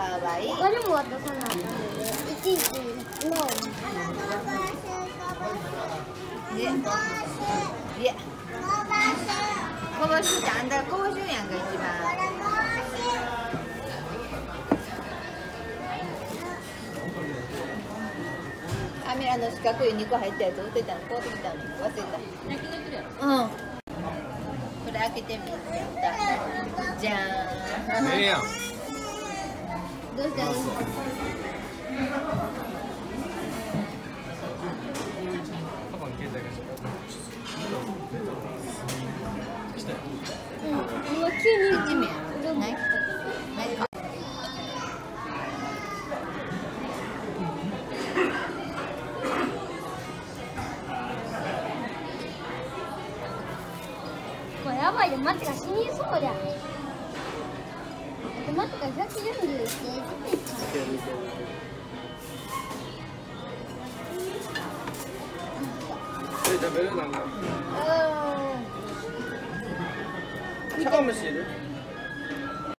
いお金も渡さないちいこぼしってあんたこぼしやんか一番。カメラの四角い2個入ったやつ売ってたの買うてきたの忘れた。うん。これ開けてみじゃーん。ええやんどうしたらいいパパの携帯がしたよ今急に一名やばいよマジか死にそうじゃんマジか141でそれ食べるなんかう茶碗蒸しいる